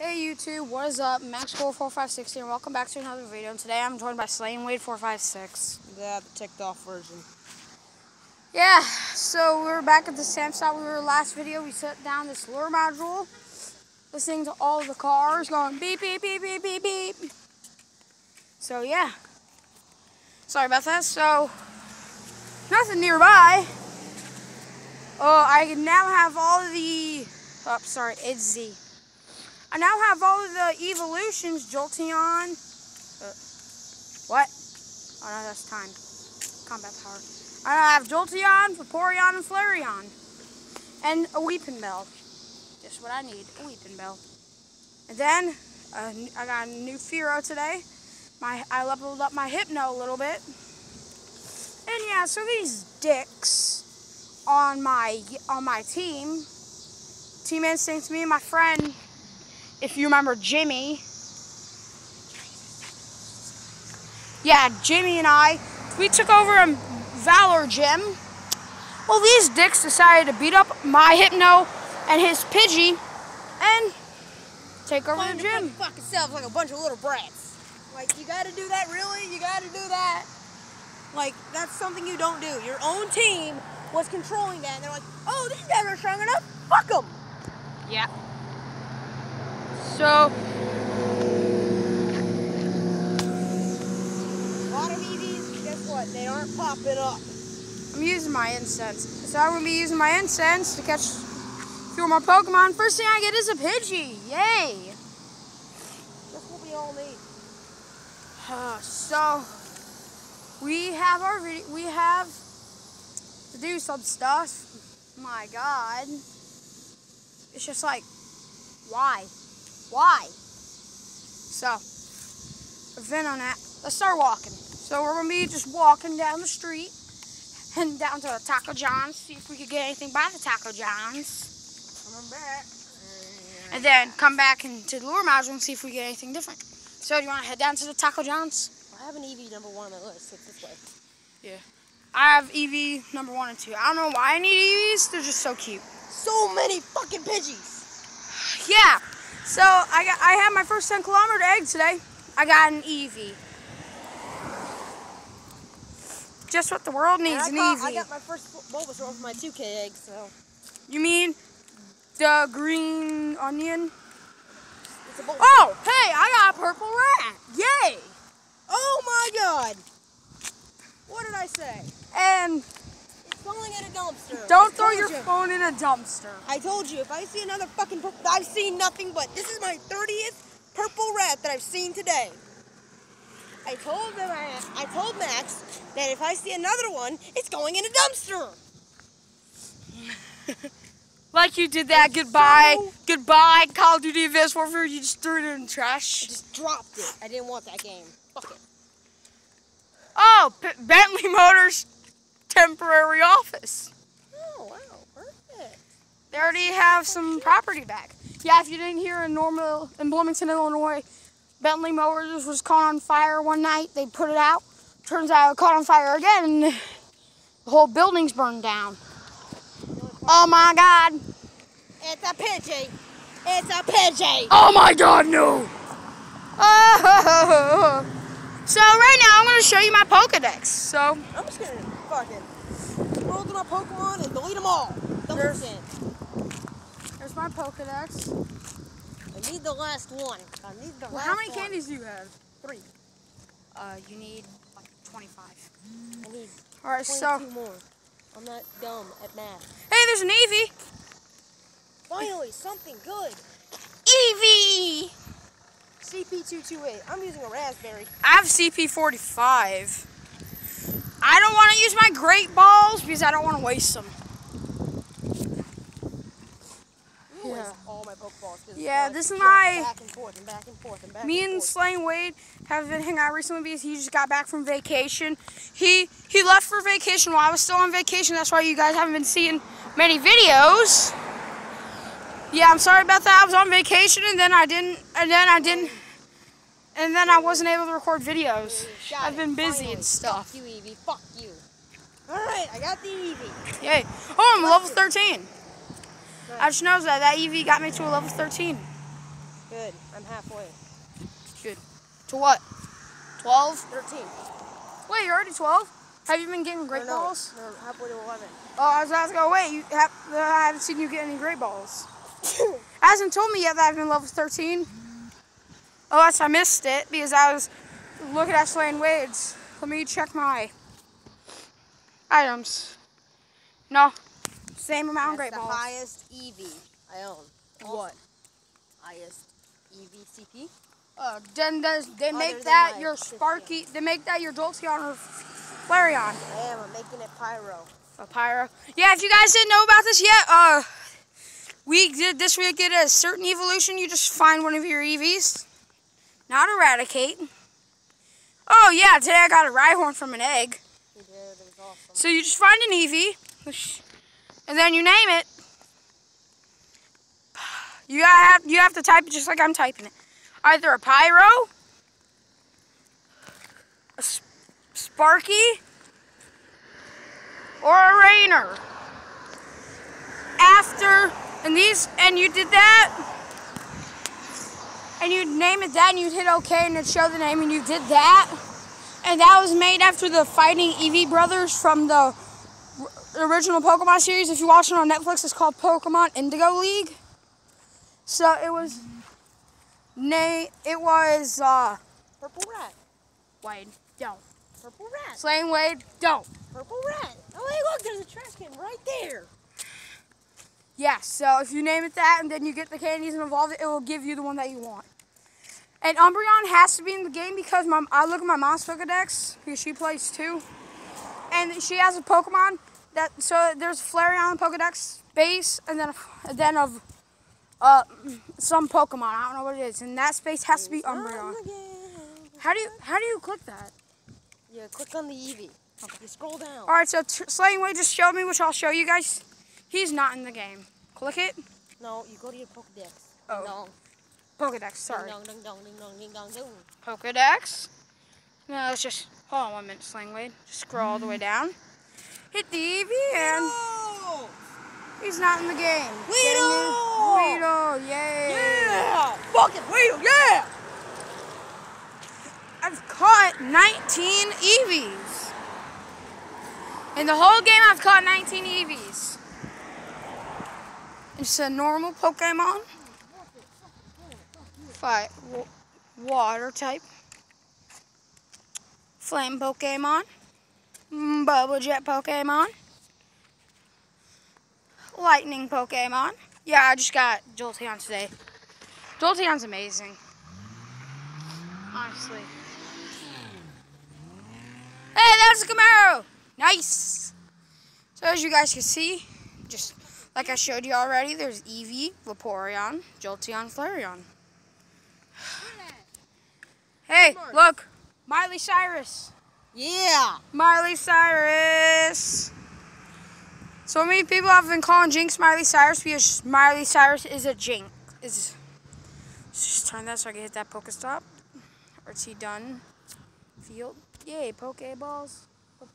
Hey YouTube, what is up? MaxGold4560 and welcome back to another video. And today I'm joined by Slaying Wade456. Yeah, the ticked off version. Yeah, so we're back at the same spot we were last video. We set down this lure module, listening to all the cars going beep, beep, beep, beep, beep, beep. So yeah, sorry about that. So, nothing nearby. Oh, I now have all of the, oh, sorry, it's Z. I now have all of the evolutions, Jolteon. Uh, what? Oh no, that's time. Combat power. I have Jolteon, Vaporeon, and Flareon. And a Weeping Weepinbell. Just what I need, a Weepinbell. And then, uh, I got a new Fearow today. My I leveled up my Hypno a little bit. And yeah, so these dicks on my on my team, Team Instinct, me and my friend if you remember Jimmy. Yeah, Jimmy and I, we took over a Valor Gym. Well, these dicks decided to beat up my Hypno and his Pidgey and take over the gym. Fuck yourselves like a bunch of little brats. Like, you gotta do that, really? You gotta do that? Like, that's something you don't do. Your own team was controlling that, and they're like, oh, these guys are strong enough? Fuck them! Yeah. So, A lot of Eevees, guess what? They aren't popping up. I'm using my incense. So I'm gonna be using my incense to catch a few more Pokemon. First thing I get is a Pidgey. Yay! That's what we all need. Uh, so we have our video. We have to do some stuff. My God, it's just like, why, why? So, event on that. Let's start walking. So we're gonna be just walking down the street, heading down to the Taco John's, see if we could get anything by the Taco John's, Coming back. and then come back into the lure module and see if we get anything different. So, do you want to head down to the Taco John's? I have an Eevee number one on my list. It's this way. Yeah. I have Eevee number one and two. I don't know why I need Eevees. They're just so cute. So many fucking Pidgeys. Yeah. So I got I had my first 10 kilometer egg today. I got an Eevee. Just what the world needs, an And I, caught- I Eevee. got my first Bulbasaur for my 2K egg, so You mean the green onion? it's a Oh, hey, I got a purple rat. Yay! Oh my god! What did I say? And falling in a dumpster. don't I throw your you. phone in a dumpster. I told you, if I see another fucking purple, I've seen nothing but this is my 30th purple rat that I've seen today. I told them, I, I told Max that if I see another one, it's going in a dumpster. Like you did that goodbye, so- goodbye Call of Duty Advanced Warfare. You just threw it in the I trash. just dropped it. I didn't want that game. Fuck it. Oh, Bentley Motors temporary office. Oh, wow, perfect. They already have some property back. Yeah, if you didn't hear in normal in Bloomington, Illinois, Bentley Motors was caught on fire one night. They put it out. Turns out it caught on fire again, and the whole building's burned down. Oh my God! It's a Pidgey. It's a Pidgey. Oh my God, no! Oh. So right now I'm gonna show you my Pokedex. So I'm just gonna fucking roll through my Pokemon and delete them all. Double There's- there's my Pokedex. I need the last one. I need the Well, last how many one. candies do you have? Three. Uh, you need like 25. I need All right, 22 so more. I'm not dumb at math. hey, there's an Eevee. Finally, something good. Eevee. CP228. I'm using a raspberry. I have CP45. I don't want to use my great balls because I don't want to waste them. Yeah. waste all my Pokeballs. 'cause, Yeah, this is my- Back and forth and back and forth and back Me and. Slaying Wade have been hanging out recently because he just got back from vacation. He he left for vacation while I was still on vacation. That's why you guys haven't been seeing many videos. Yeah, I'm sorry about that. I was on vacation and then I didn't and then I didn't and then I wasn't able to record videos. Got I've it, been busy finally. and stuff. Fuck you, Eevee. Fuck you. Alright, I got the Eevee. Yay. Oh, I'm level 13. I just noticed that that Eevee got me to a level 13. Good. I'm halfway. Good. To what? 12? 13. Wait, you're already 12? Have you been getting Or great no, balls? No, halfway to 11. Oh, I was about to go, wait, you have, I haven't seen you get any great balls. Hasn't told me yet that I've been level 13. Unless I missed it because I was looking at Slaying Wade's. Let me check my items. No, same amount of great the balls. highest Eevee I own. What? Highest E Eevee CP. Uh, then there's, they Other make that your. Sparky, they make that your Jolteon or Flareon. I am. I'm making it pyro. A pyro. Yeah, if you guys didn't know about this yet, uh, we did this week did a certain evolution. You just find one of your Eevees, not eradicate. Oh yeah, today I got a Rhyhorn from an egg. He did. It was awesome. So you just find an Eevee, which- and then you name it. You gotta have you have to type it just like I'm typing it. Either a Pyro, a S- Sparky, or a Rainer. After and these and you did that, and you'd name it that, and you'd hit OK, and it'd show the name, and you did that. And that was made after the Fighting Eevee brothers from the original Pokemon series. If you watch it on Netflix, it's called Pokemon Indigo League. So it was, na- it was, uh, Purple rat. Wade, don't. Purple rat. Slaying Wade, don't. Purple rat. Oh, hey, look, there's a trash can right there. Yeah, so if you name it that and then you get the candies and evolve it, it will give you the one that you want. And Umbreon has to be in the game because my, I look at my mom's Pokedex because she plays too. And she has a Pokemon that, so there's Flareon in Pokedex base and then, then of uh, some Pokemon. I don't know what it is. And that space has to be Umbreon. How do you, how do you click that? Yeah, click on the Eevee. You scroll down. All right, so Slaying Wade just showed me, which I'll show you guys. He's not in the game. Click it. No, you go to your Pokedex. Oh. Dong. Pokedex, sorry. Ding dong, ding dong, ding dong, ding dong, ding. Pokedex. No, let's just hold on one minute, Slaying Wade. Just scroll all the way down. Hit the Eevee and Oh! he's not in the game. Weedle! Weedle, yay! Yeah! Fucking Weedle, yeah! I've caught 19 Eevees. In the whole game, I've caught 19 Eevees. It's a normal Pokemon. Fire, water type. Flame Pokemon. Mm, Bubble Jet Pokemon. Lightning Pokemon. Yeah, I just got Jolteon today. Jolteon's amazing. Honestly. Hey, that's a Camaro! Nice! So as you guys can see, just like I showed you already, there's Eevee, Vaporeon, Jolteon, Flareon. Hey, look! Miley Cyrus! Yeah! Miley Cyrus! So many people have been calling Jynx Miley Cyrus because Miley Cyrus is a jinx. Is Let's just turn that so I can hit that Pokestop. Or is he done? Field. Yay, Pokeballs. Po-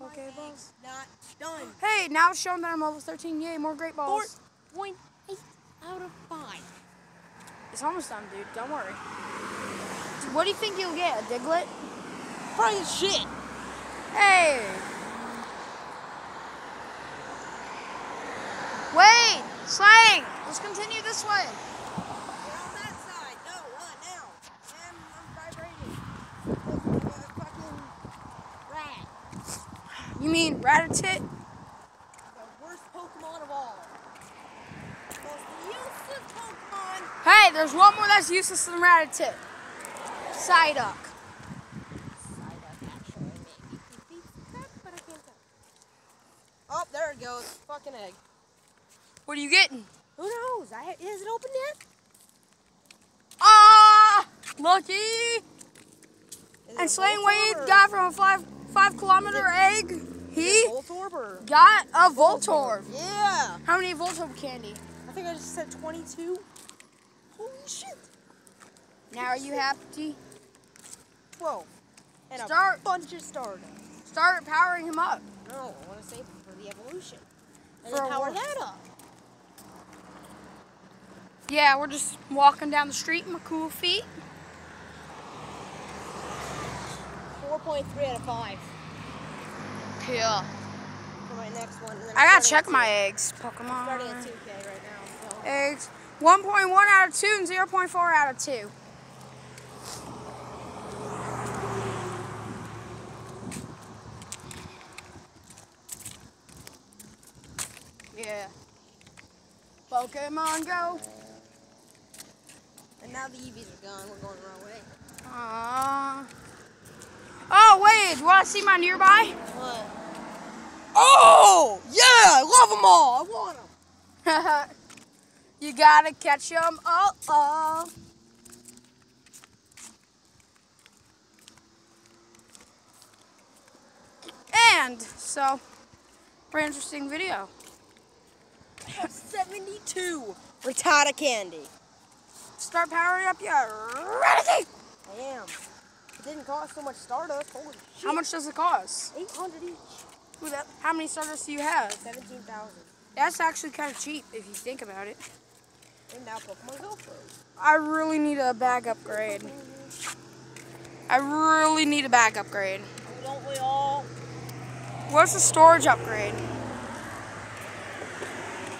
Pokeballs. Not done. Hey, now it's showing that I'm level 13. Yay, more great balls. Point eight out of five. It's almost done, dude. Don't worry. What do you think you'll get? A Diglett? Probably shit. Hey! Wait! Slang! Let's continue this way. Get on that side. No, run now. I'm, I'm vibrating. Look, a fucking rat. You? The worst Pokemon of all. Most useless Pokemon. Hey, there's one more that's useless than Rattata. Psyduck. Psyduck, actually, maybe. He beats the crap, but I can't tell. Oh, there it goes. Fucking egg. What are you getting? Who knows? I is it open yet? Ah! Lucky! Is And Slaying Wade got from a five five kilometer egg. He Voltorb or? got a Voltorb. Yeah. How many Voltorb candy? I think I just said 22. Holy shit. Now are you happy? 12. And Start. a bunch of Stardust. Start powering him up. No, I want to save them for the evolution. And For then power that up. Yeah, we're just walking down the street in my cool feet. 4.3 out of 5 Yeah. for my next one. I gotta check my eggs, I'm starting at Pokemon. 2K right now. So. Eggs. 1.1 out of 2 and 0.4 out of 2. Yeah. Pokemon Go. And now the Eevees are gone. We're going the wrong way. Aww. Oh, wait. You want to see my nearby? Oh! Yeah! I love them all! I want them! you gotta catch them. Uh oh. And so, very interesting video. 72 Rattata candy. Start powering up your Renegade. I am. It didn't cost so much Stardust. Holy shit. How much does it cost? 800 each. Who that- How many starters do you have? 17,000. That's actually kind of cheap if you think about it. And now Pokemon Go. I really need a bag upgrade. I really need a bag upgrade. Don't we all? What's the storage upgrade?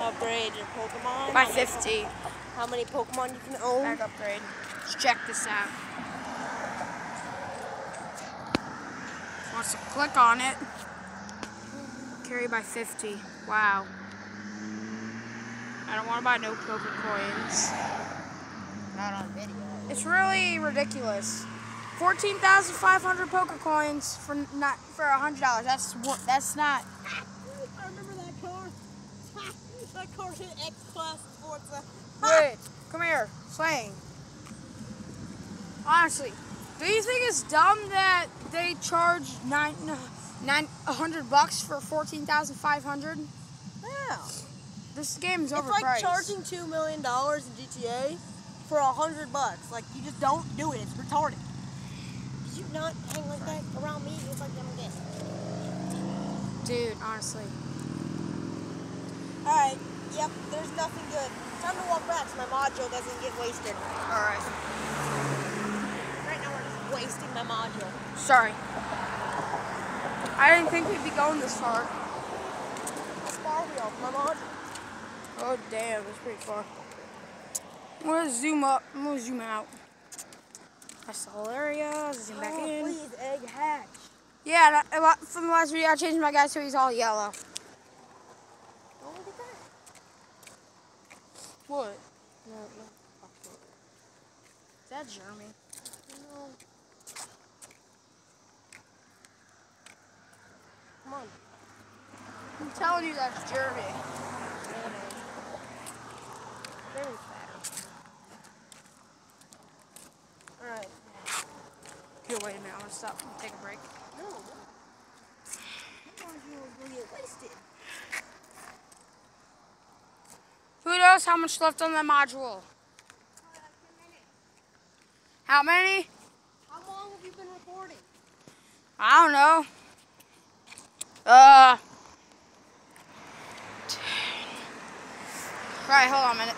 Upgrade your Pokemon. By 50. How many Pokemon you can own? Bag upgrade. Let's check this out. Wants to click on it. Carry by 50. Wow. I don't want to buy no poker coins. Not on video. It's really ridiculous. 14,500 poker coins for not for a $100. That's what that's not I remember that car. that car hit X Class Forza. Wait, come here, Slang. Honestly, do you think it's dumb that they charge nine, nine, a hundred bucks for fourteen thousand five hundred? Yeah. This game's It's overpriced. like charging two million dollars in GTA for a hundred bucks. Like you just don't do it. It's retarded. Did you not hang like that around me? It's like I'm this. Dude, honestly. All right. Yep. There's nothing good. Time to walk back so my module doesn't get wasted. All right. Right now we're just wasting my module. Sorry. I didn't think we'd be going this far. How far are we off my module? Oh damn, that's pretty far. I'm gonna zoom up. I'm gonna zoom out. That's the whole area. Zoom back oh, in. please, egg hatch. Yeah, from the last video, I changed my guy so he's all yellow. Oh, look at that. What? No, no. Is that Jeremy? No. Come on. I'm telling you that's Jeremy. Very fast. Alright. Here, wait a minute. I'm gonna stop and take a break. No. That module will get wasted. Who knows how much left on that module? How many? How long have you been recording? I don't know. Uh. Right, hold on a minute.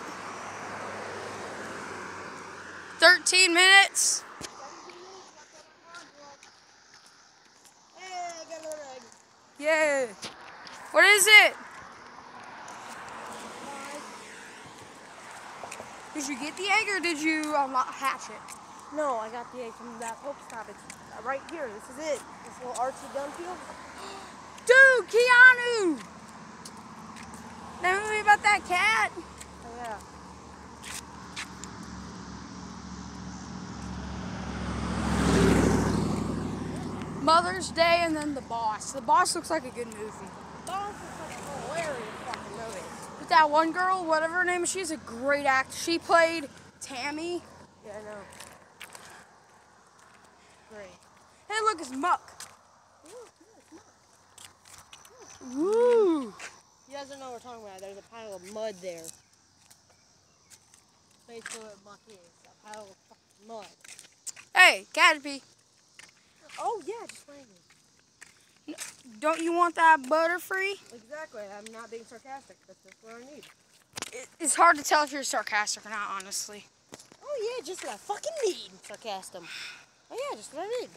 13 minutes. Yeah. What is it? Did you get the egg or did you um, hatch it? No, I got the egg from that Pokestop. It's uh, right here. This is it. This little Archie Dunfield. Dude, Keanu! That movie about that cat? Oh, yeah. Mother's Day and then The Boss. The Boss looks like a good movie. The Boss is such a hilarious fucking movie. But that one girl, whatever her name is, she's a great actor. She played Tammy. Yeah, I know. Great. Hey, look, it's Muck. Woo! You guys don't know what we're talking about. There's a pile of mud there. Basically what muck is. A pile of fucking mud. Hey, Caterpie, Oh, yeah, just raining. don't you want that Butterfree? Exactly. I'm not being sarcastic. That's just what I need. it- it's hard to tell if you're sarcastic or not, honestly. Oh yeah, just what I fucking need. Sarcasm. Oh yeah, just what I need.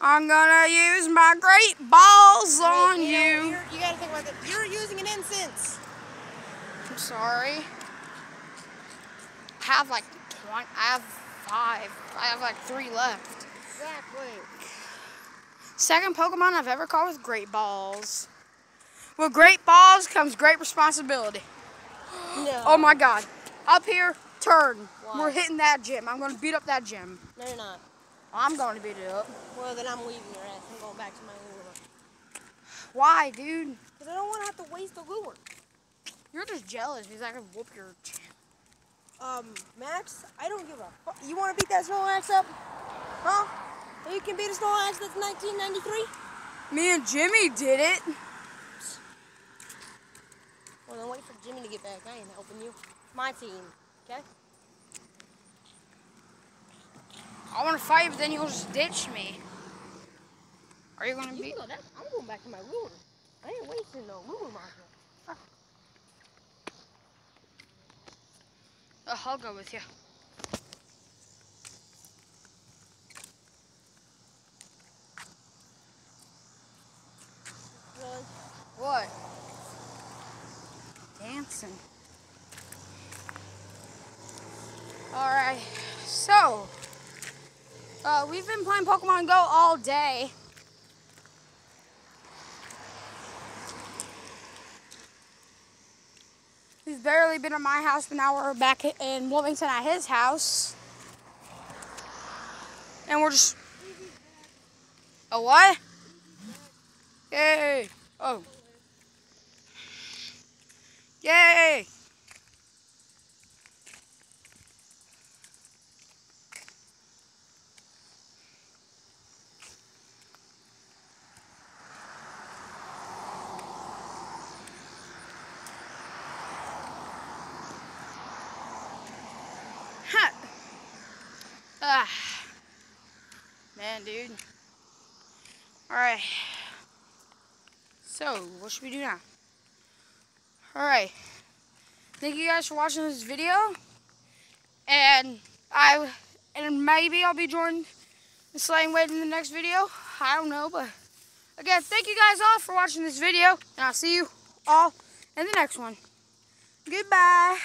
I'm gonna use my great balls on Hey, know, you. You gotta think about that. You're using an incense. I'm sorry. I have like 20, I have five. I have like three left. Exactly. Second Pokemon I've ever caught with great balls. With great balls comes great responsibility. No. Oh my god. Up here, turn. Why? We're hitting that gym. I'm gonna beat up that gym. No, you're not. I'm gonna beat it up. Well, then I'm leaving your ass. I'm going back to my lure. Why, dude? Because I don't want to have to waste the lure. You're just jealous because I can whoop your. Um, Max, I don't give a fuck. You want to beat that Snorlax up? Huh? You can beat a Snorlax that's 1993? Me and Jimmy did it. Well, then wait for Jimmy to get back. I ain't helping you. My team, okay? I want to fight, but then you'll just ditch me. Are you gonna You be? go that. I'm going back to my lure. I ain't wasting no lure module. Uh, I'll go with you. What? Dancing. All right. So, uh, we've been playing Pokemon Go all day. We've barely been at my house, but now we're back in Wilmington at his house. And we're just. A what? Yay! Oh. Yay! Huh. Ah. Man, dude. Alright. So, what should we do now? Alright. Thank you guys for watching this video. And I and maybe I'll be joining the Slaying Wade in the next video. I don't know, but again, thank you guys all for watching this video. And I'll see you all in the next one. Goodbye.